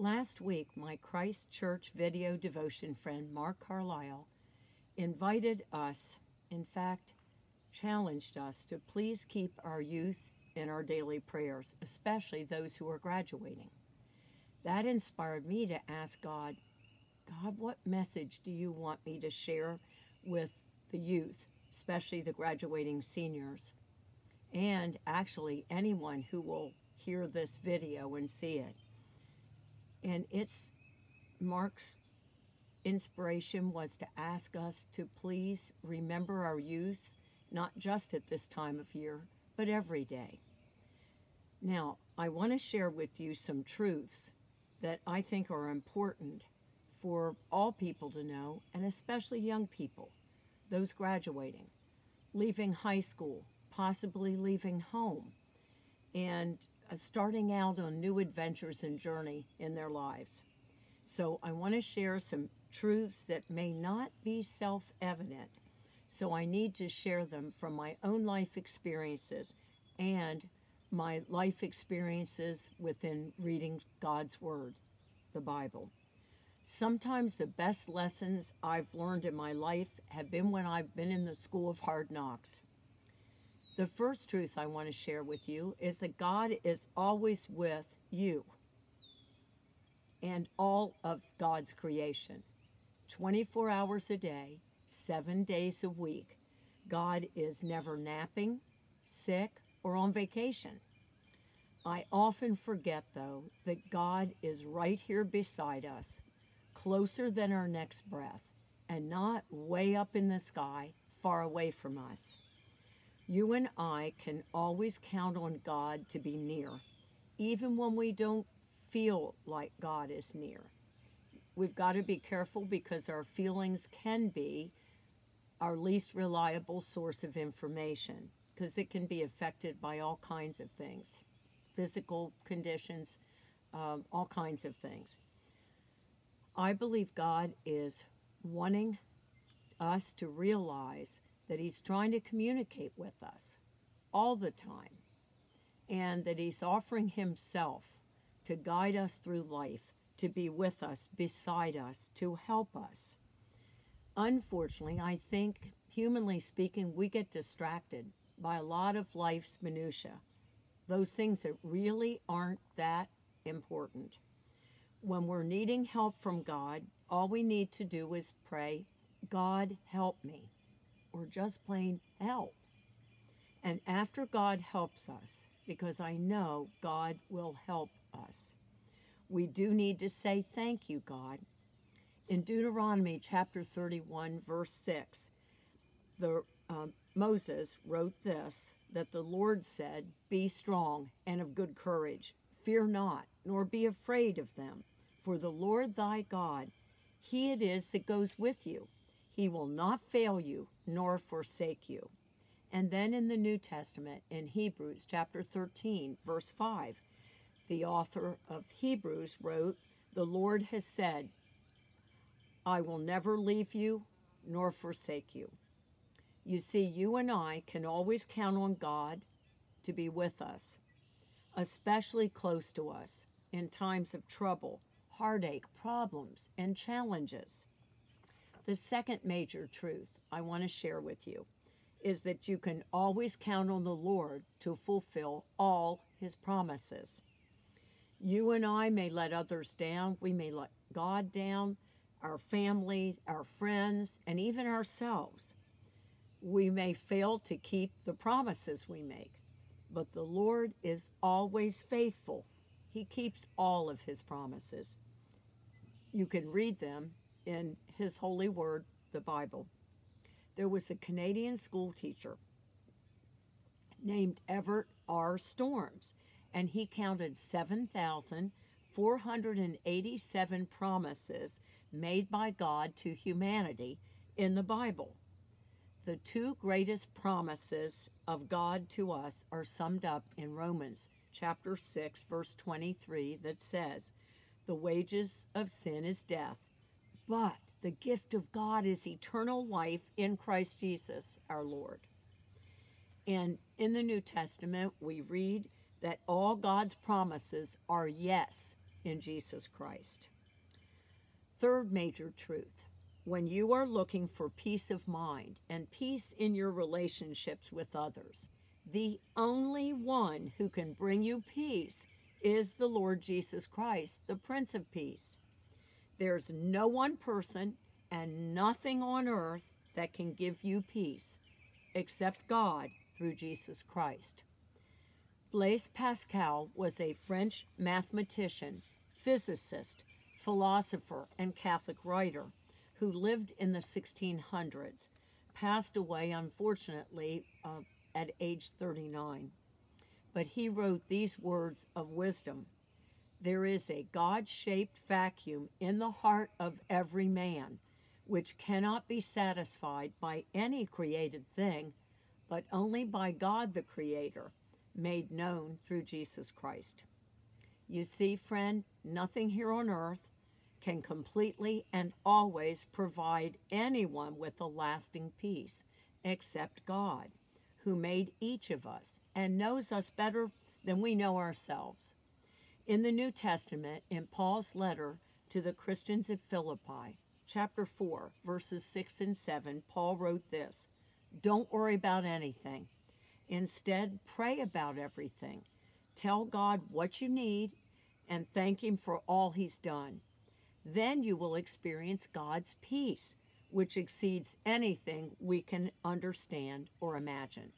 Last week, my Christ Church video devotion friend Mark Carlisle invited us, in fact, challenged us to please keep our youth in our daily prayers, especially those who are graduating. That inspired me to ask God, God, what message do you want me to share with the youth, especially the graduating seniors, and actually anyone who will hear this video and see it? And it's Mark's inspiration was to ask us to please remember our youth, not just at this time of year, but every day. Now, I want to share with you some truths that I think are important for all people to know, and especially young people, those graduating, leaving high school, possibly leaving home, and starting out on new adventures and journey in their lives. So I want to share some truths that may not be self-evident. So I need to share them from my own life experiences and my life experiences within reading God's Word, the Bible. Sometimes the best lessons I've learned in my life have been when I've been in the school of hard knocks. The first truth I want to share with you is that God is always with you and all of God's creation. 24 hours a day, seven days a week. God is never napping, sick, or on vacation. I often forget, though, that God is right here beside us, closer than our next breath, and not way up in the sky, far away from us. You and I can always count on God to be near, even when we don't feel like God is near. We've got to be careful because our feelings can be our least reliable source of information because it can be affected by all kinds of things physical conditions, um, all kinds of things. I believe God is wanting us to realize that He's trying to communicate with us all the time and that He's offering Himself to guide us through life, to be with us, beside us, to help us. Unfortunately, I think, humanly speaking, we get distracted by a lot of life's minutiae those things that really aren't that important. When we're needing help from God, all we need to do is pray, God help me, or just plain help. And after God helps us, because I know God will help us, we do need to say, Thank you, God. In Deuteronomy chapter 31, verse 6, the, uh, Moses wrote this that the Lord said, Be strong and of good courage. Fear not, nor be afraid of them. For the Lord thy God, he it is that goes with you. He will not fail you, nor forsake you. And then in the New Testament, in Hebrews chapter 13, verse 5, the author of Hebrews wrote, The Lord has said, I will never leave you nor forsake you. You see, you and I can always count on God to be with us, especially close to us in times of trouble, heartache, problems, and challenges. The second major truth I want to share with you is that you can always count on the Lord to fulfill all his promises. You and I may let others down, we may let God down, our family, our friends, and even ourselves we may fail to keep the promises we make, but the Lord is always faithful. He keeps all of his promises. You can read them in his holy word, the Bible. There was a Canadian school teacher named Everett R. Storms, and he counted 7,487 promises made by God to humanity in the Bible. The two greatest promises of God to us are summed up in Romans chapter 6 verse 23 that says, "The wages of sin is death, but the gift of God is eternal life in Christ Jesus our Lord." And in the New Testament, we read that all God's promises are yes in Jesus Christ. Third major truth when you are looking for peace of mind and peace in your relationships with others, the only one who can bring you peace is the Lord Jesus Christ, the Prince of Peace. There's no one person and nothing on earth that can give you peace except God through Jesus Christ. Blaise Pascal was a French mathematician, physicist, philosopher, and Catholic writer who lived in the 1600s, passed away unfortunately uh, at age 39. But he wrote these words of wisdom There is a God shaped vacuum in the heart of every man, which cannot be satisfied by any created thing, but only by God the Creator, made known through Jesus Christ. You see, friend, nothing here on earth can completely and always provide anyone with a lasting peace except God, who made each of us and knows us better than we know ourselves. In the New Testament, in Paul's letter to the Christians at Philippi, chapter 4, verses 6 and 7, Paul wrote this Don't worry about anything. Instead, pray about everything. Tell God what you need and thank Him for all He's done. Then you will experience God's peace, which exceeds anything we can understand or imagine.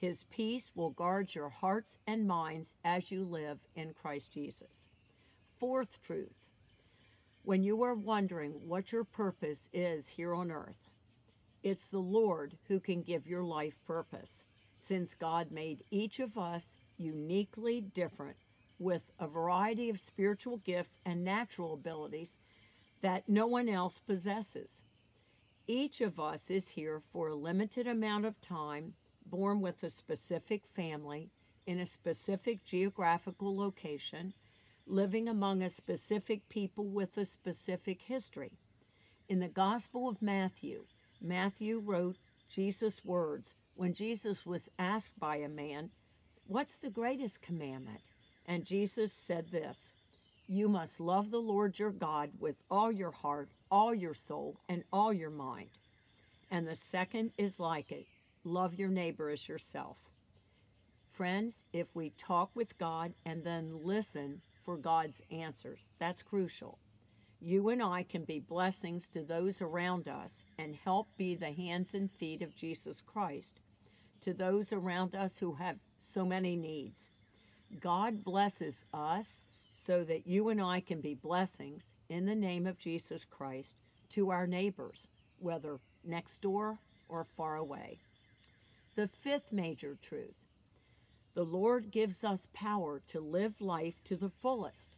His peace will guard your hearts and minds as you live in Christ Jesus. Fourth truth when you are wondering what your purpose is here on earth, it's the Lord who can give your life purpose, since God made each of us uniquely different with a variety of spiritual gifts and natural abilities that no one else possesses. Each of us is here for a limited amount of time, born with a specific family in a specific geographical location, living among a specific people with a specific history. In the Gospel of Matthew, Matthew wrote Jesus' words when Jesus was asked by a man, What's the greatest commandment? And Jesus said this You must love the Lord your God with all your heart, all your soul, and all your mind. And the second is like it love your neighbor as yourself. Friends, if we talk with God and then listen for God's answers, that's crucial. You and I can be blessings to those around us and help be the hands and feet of Jesus Christ to those around us who have so many needs. God blesses us so that you and I can be blessings in the name of Jesus Christ to our neighbors, whether next door or far away. The fifth major truth the Lord gives us power to live life to the fullest.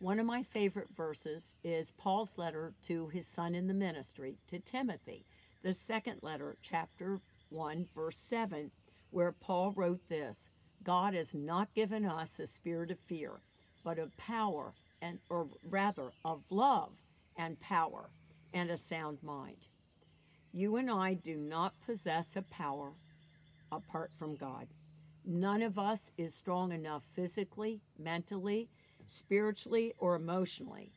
One of my favorite verses is Paul's letter to his son in the ministry, to Timothy, the second letter, chapter 1, verse 7, where Paul wrote this God has not given us a spirit of fear, but of power and or rather of love and power and a sound mind. You and I do not possess a power apart from God. None of us is strong enough physically, mentally, spiritually, or emotionally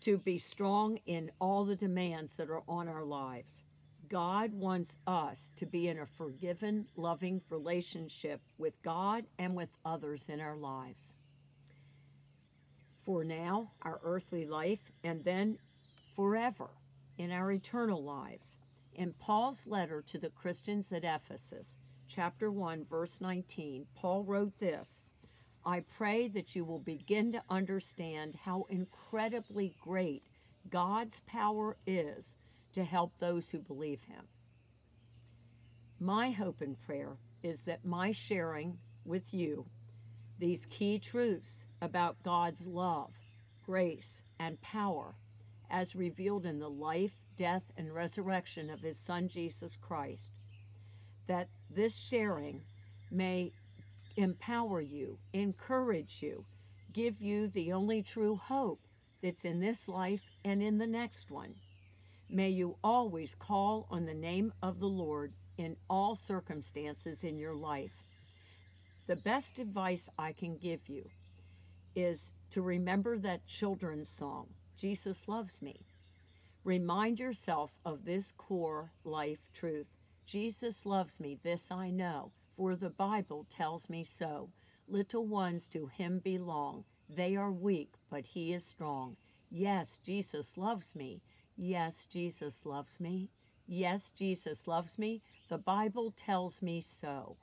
to be strong in all the demands that are on our lives. God wants us to be in a forgiven, loving relationship with God and with others in our lives. For now, our earthly life, and then forever in our eternal lives. In Paul's letter to the Christians at Ephesus, chapter 1, verse 19, Paul wrote this I pray that you will begin to understand how incredibly great God's power is to help those who believe Him. My hope and prayer is that my sharing with you these key truths about God's love, grace, and power, as revealed in the life, death, and resurrection of His Son Jesus Christ, that this sharing may empower you, encourage you, give you the only true hope that's in this life and in the next one. May you always call on the name of the Lord in all circumstances in your life. The best advice I can give you is to remember that children's song, Jesus Loves Me. Remind yourself of this core life truth Jesus loves me, this I know, for the Bible tells me so. Little ones to him belong. They are weak, but he is strong. Yes, Jesus loves me. Yes, Jesus loves me. Yes, Jesus loves me. The Bible tells me so.